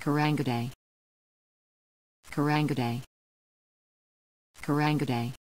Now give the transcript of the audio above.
Karangade. Karangade. Karangade.